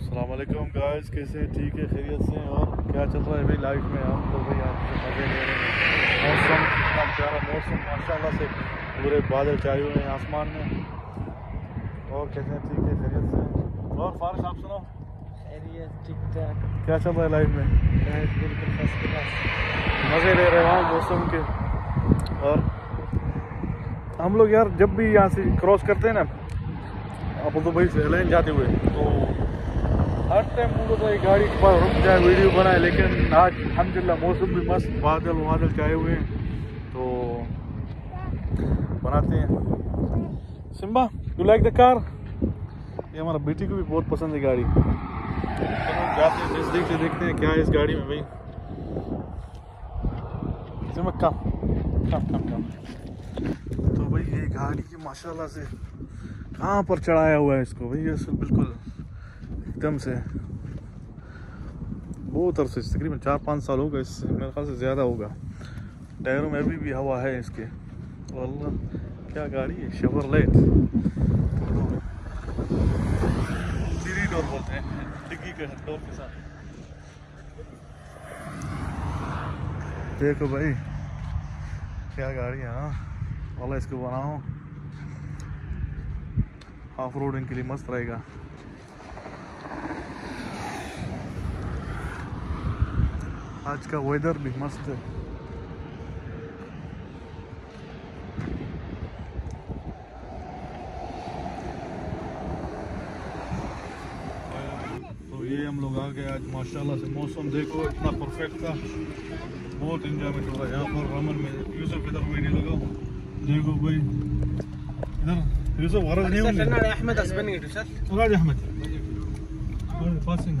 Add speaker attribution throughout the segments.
Speaker 1: अलैक्म guys कैसे ठीक है खैरियत से और क्या चल रहा है भाई लाइफ में हम? तो भाई आज से मज़े ले रहे हैं। मौसम कितना प्यारा मौसम माशाल्लाह से पूरे बादल छाए हुए हैं आसमान में। और कैसे हैं ठीक है खैरियत से और फारिश आप सुनाओ।
Speaker 2: खैरियत ठीक ठाक।
Speaker 1: क्या चल रहा है लाइफ में?
Speaker 2: लाइफ बिल्कुल फ़र्स्ट क्लास
Speaker 1: मज़े ले रहे हैं मौसम के। और हम लोग यार जब भी यहाँ से क्रॉस करते हैं ना अब तो भाई से जाते हुए तो हर टाइम मुझे तो ये गाड़ी के पास रुक जाए, वीडियो बनाए, लेकिन आज अलहमदिल्ला मौसम भी मस्त, बादल वादल छाए हुए हैं। तो बनाते हैं। Simba you like the car ये हमारा बेटी को भी बहुत पसंद है गाड़ी। चलो, जाते हैं देखते देखते हैं क्या है इस गाड़ी में भाई। सिम्बा कम कम कम कम तो भाई, ये गाड़ी की माशाल्लाह से कहाँ पर चढ़ाया हुआ है इसको? भाई, ये बिल्कुल एकदम से। बहुत अरसे, तकरीबन चार पाँच साल होगा इससे, मेरे ख्याल से ज़्यादा होगा। टायरों में अभी भी हवा है इसके। अल्लाह, क्या गाड़ी है? शवर लेट सीरी डोर बोलते हैं। डिग्गी के डोर के साथ। देखो भाई, क्या गाड़ी है हाँ। वाला इसको बनाओ। ऑफ़ रोडिंग के लिए मस्त रहेगा। आज का वेदर भी मस्त है। तो ये हम लोग आ गए आज माशाल्लाह से मौसम देखो इतना परफेक्ट था। बहुत इंजॉयमेंट हो रहा है। यहाँ पर रमन में यूसुफ इधर वीडियो लगाओ देखो भाई इधर यूसुफ गरज नहीं अहमद अहमद। पासिंग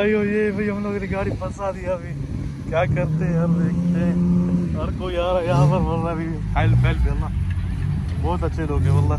Speaker 1: तो भाई ये भाई हम लोगों ने गाड़ी फंसा दी अभी क्या करते हैं यार देखते हैं हर कोई आ रहा है यहाँ पर वल्ला भी हाइल फैल फिरना बहुत अच्छे लोग हैं वल्ला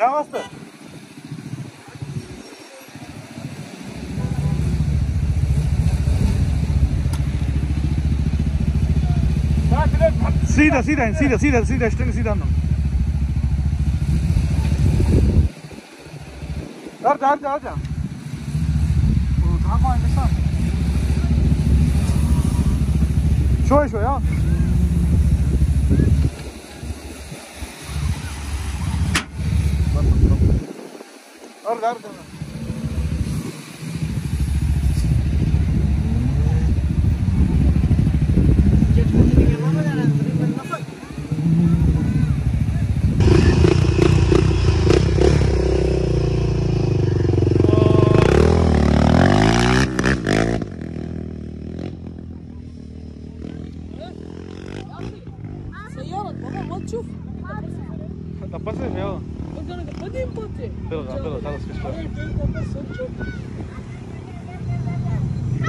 Speaker 1: गाड़ी सीधा सीधा सीधा सीधा सीधा स्ट्रिंग सीधा ना डर डर डर डर Şöyle
Speaker 3: şöyle ya. Al ver
Speaker 1: bana. Kapatır
Speaker 3: ya oğlum.
Speaker 1: Hadi kapatır. Dur lan dur lan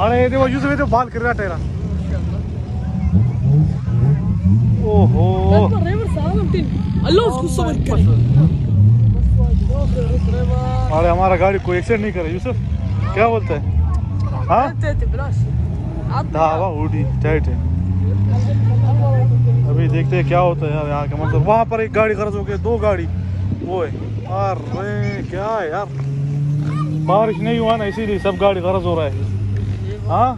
Speaker 1: आणि ते युजवे बाल करा टायरा ओहो। अरे हमारा गाड़ी कोई एक्सीडेंट नहीं करे यूसुफ। क्या बोलते है? हाँ? धावा उड़ी टाइट है। अभी देखते हैं क्या होता है यहाँ का मतलब वहाँ पर एक गाड़ी खर्च हो गई दो गाड़ी। वो है। अरे क्या है यार? बारिश नहीं हुआ ना इसीलिए सब गाड़ी खर्च हो रहा है। हाँ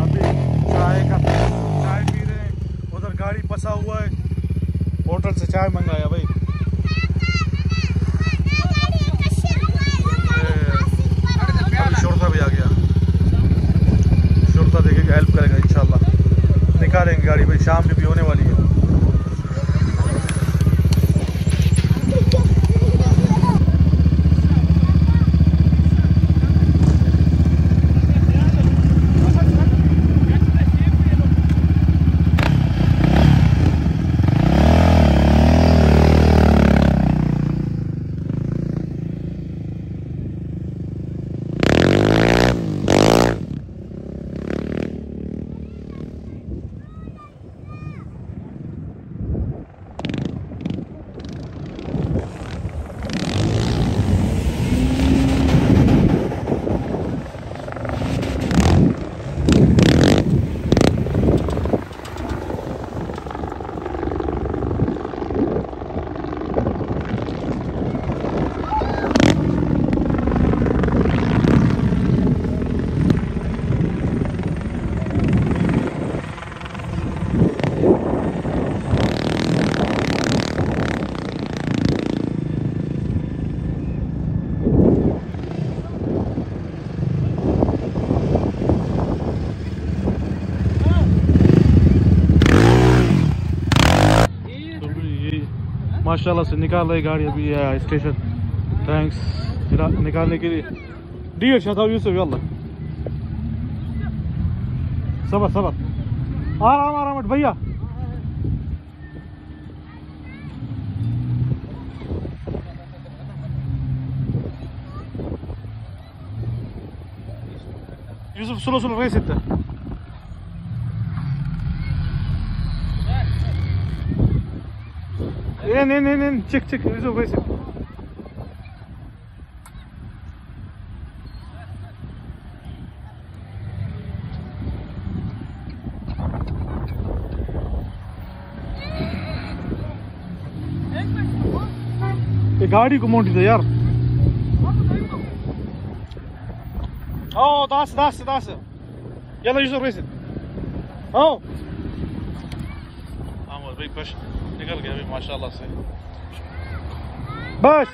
Speaker 1: अभी चाय का चाय पी रहे हैं उधर गाड़ी फंसा हुआ है होटल से चाय मंगाया हेल्प करेगा इंशाल्लाह। निकालेंगे गाड़ी भाई शाम भी होने वाली है। माशाल्लाह से निकाल रही गाड़ी अभी है स्टेशन थैंक्स निकालने के लिए डियर शताब यूसुफ यल्ला सबर सबर आराम आराम भैया Yusuf sulu sulu reis etti. in in in in. Çık çık. Yusuf Veysel. गाड़ी को मोटी दे यार Oo dahası dahası dahası. Gel Yusuf Reis. Oo. Ama bek başı güzel gene maşallah senin. Baş.